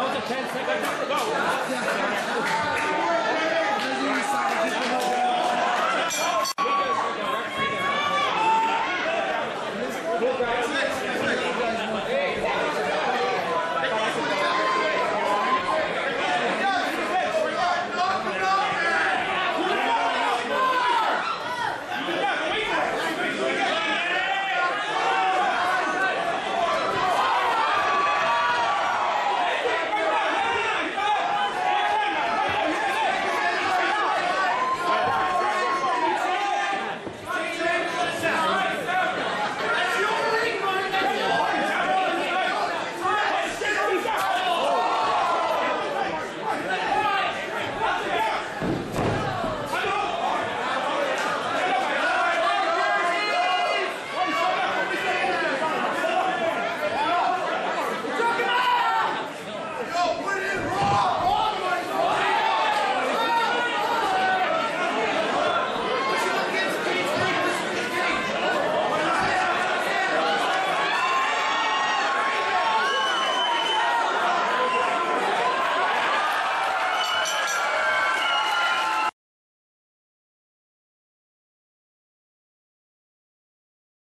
Ten seconds. Go.